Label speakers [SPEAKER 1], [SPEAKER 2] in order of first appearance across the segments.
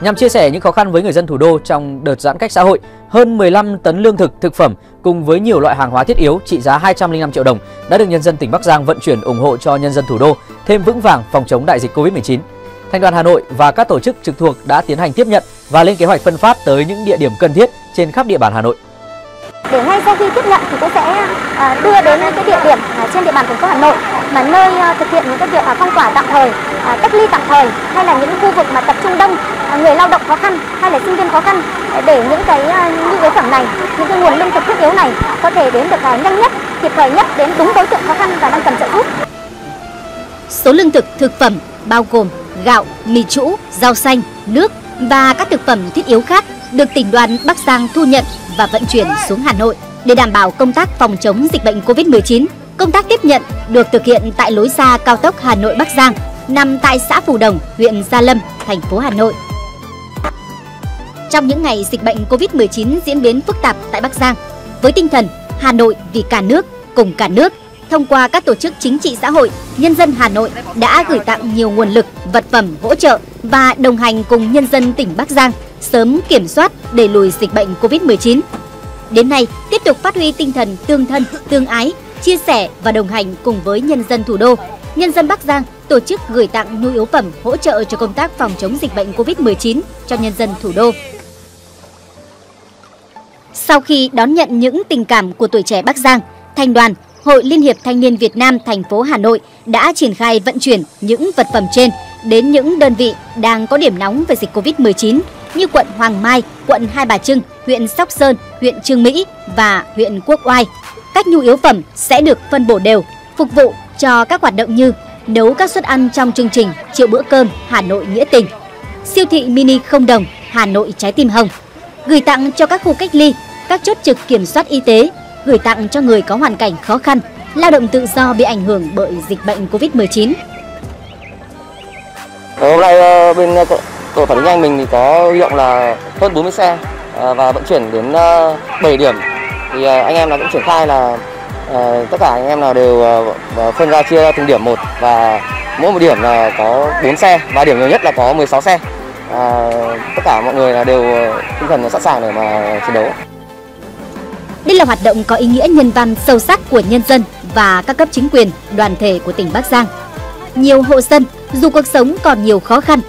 [SPEAKER 1] Nhằm chia sẻ những khó khăn với người dân thủ đô trong đợt giãn cách xã hội, hơn 15 tấn lương thực, thực phẩm cùng với nhiều loại hàng hóa thiết yếu trị giá 205 triệu đồng đã được nhân dân tỉnh Bắc Giang vận chuyển ủng hộ cho nhân dân thủ đô thêm vững vàng phòng chống đại dịch Covid-19. Thành đoàn Hà Nội và các tổ chức trực thuộc đã tiến hành tiếp nhận và lên kế hoạch phân phát tới những địa điểm cần thiết trên khắp địa bàn Hà Nội
[SPEAKER 2] để ngay sau khi tiếp nhận thì cũng sẽ à, đưa đến những cái địa điểm à, trên địa bàn thành phố Hà Nội mà nơi à, thực hiện những cái việc phong tỏa tạm thời, cách ly tạm thời hay là những khu vực mà tập trung đông À, người lao động khó khăn hay là sinh viên khó khăn à, để những cái à, nhu yếu phẩm này, những cái nguồn lương thực thiết yếu này có thể đến được nhanh nhất, kịp thời nhất đến đúng đối tượng khó khăn và đang cần trợ giúp.
[SPEAKER 3] Số lương thực thực phẩm bao gồm gạo, mì trũ, rau xanh, nước và các thực phẩm thiết yếu khác được tỉnh đoàn Bắc Giang thu nhận và vận chuyển xuống Hà Nội để đảm bảo công tác phòng chống dịch bệnh COVID-19. Công tác tiếp nhận được thực hiện tại lối ra cao tốc Hà Nội Bắc Giang nằm tại xã Phù Đồng, huyện Gia Lâm, thành phố Hà Nội. Trong những ngày dịch bệnh COVID-19 diễn biến phức tạp tại Bắc Giang, với tinh thần Hà Nội vì cả nước, cùng cả nước, thông qua các tổ chức chính trị xã hội, nhân dân Hà Nội đã gửi tặng nhiều nguồn lực, vật phẩm hỗ trợ và đồng hành cùng nhân dân tỉnh Bắc Giang sớm kiểm soát đẩy lùi dịch bệnh Covid-19. Đến nay, tiếp tục phát huy tinh thần tương thân, tương ái, chia sẻ và đồng hành cùng với nhân dân thủ đô, nhân dân Bắc Giang tổ chức gửi tặng nhu yếu phẩm hỗ trợ cho công tác phòng chống dịch bệnh Covid-19 cho nhân dân thủ đô. Sau khi đón nhận những tình cảm của tuổi trẻ Bắc Giang, Thành đoàn, Hội Liên hiệp Thanh niên Việt Nam thành phố Hà Nội đã triển khai vận chuyển những vật phẩm trên đến những đơn vị đang có điểm nóng về dịch Covid-19 như quận Hoàng Mai, quận Hai Bà Trưng, huyện Sóc Sơn, huyện Trương Mỹ và huyện Quốc Oai. Các nhu yếu phẩm sẽ được phân bổ đều, phục vụ cho các hoạt động như nấu các suất ăn trong chương trình Triệu bữa cơm Hà Nội nghĩa tình, siêu thị mini không đồng Hà Nội trái tim hồng, gửi tặng cho các khu cách ly, các chốt trực kiểm soát y tế, gửi tặng cho người có hoàn cảnh khó khăn, lao động tự do bị ảnh hưởng bởi dịch bệnh Covid-19.
[SPEAKER 4] Hôm nay ờ, bên ờ, tổ phản ứng nhanh mình thì có huy động là hơn 40 xe ờ, và vận chuyển đến 7 điểm. Thì anh em là cũng triển khai là tất cả anh em là đều phân ra chia từng điểm một và mỗi một điểm là có 4 xe và điểm nhiều nhất là có 16 xe. À, tất cả mọi người là đều tinh thần sẵn sàng để mà chiến đấu
[SPEAKER 3] đây là hoạt động có ý nghĩa nhân văn sâu sắc của nhân dân và các cấp chính quyền, đoàn thể của tỉnh Bắc Giang. Nhiều hộ dân, dù cuộc sống còn nhiều khó khăn,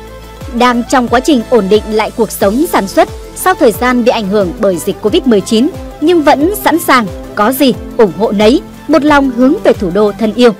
[SPEAKER 3] đang trong quá trình ổn định lại cuộc sống sản xuất sau thời gian bị ảnh hưởng bởi dịch Covid-19, nhưng vẫn sẵn sàng có gì ủng hộ nấy, một lòng hướng về thủ đô thân yêu.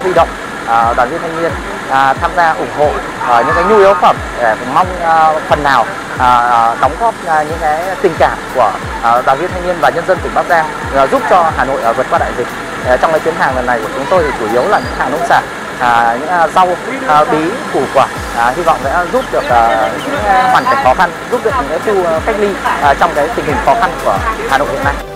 [SPEAKER 1] Huy động à, đoàn viên thanh niên à, tham gia ủng hộ à, những cái nhu yếu phẩm à, để mong à, phần nào à, à, đóng góp à, những cái tình cảm của à, đoàn viên thanh niên và nhân dân tỉnh Bắc Giang à, giúp cho Hà Nội à, vượt qua đại dịch. À, trong cái chuyến hàng lần này của chúng tôi thì chủ yếu là những hàng nông sản, à, những à, rau, à, bí, củ quả. À, hy vọng sẽ giúp được à, những à, hoàn cảnh khó khăn, giúp được những cái khu cách ly à, trong cái tình hình khó khăn của Hà Nội hiện nay.